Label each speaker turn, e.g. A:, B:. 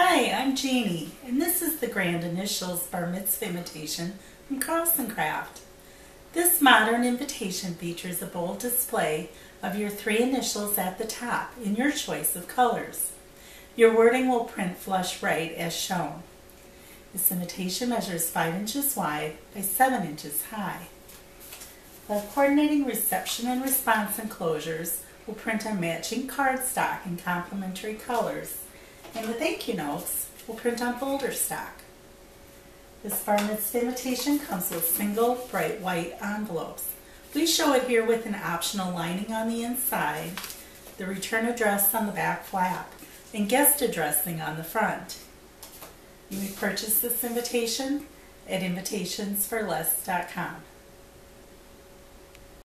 A: Hi, I'm Jeannie, and this is the Grand Initials Bar Mitzvah invitation from Carlson Craft. This modern invitation features a bold display of your three initials at the top in your choice of colors. Your wording will print flush right as shown. This invitation measures 5 inches wide by 7 inches high. The coordinating reception and response enclosures will print on matching cardstock in complementary colors, and the thank you notes will print on folder stock. This bar mitzvah invitation comes with single bright white envelopes. We show it here with an optional lining on the inside, the return address on the back flap, and guest addressing on the front. You may purchase this invitation at Invitations4Less.com.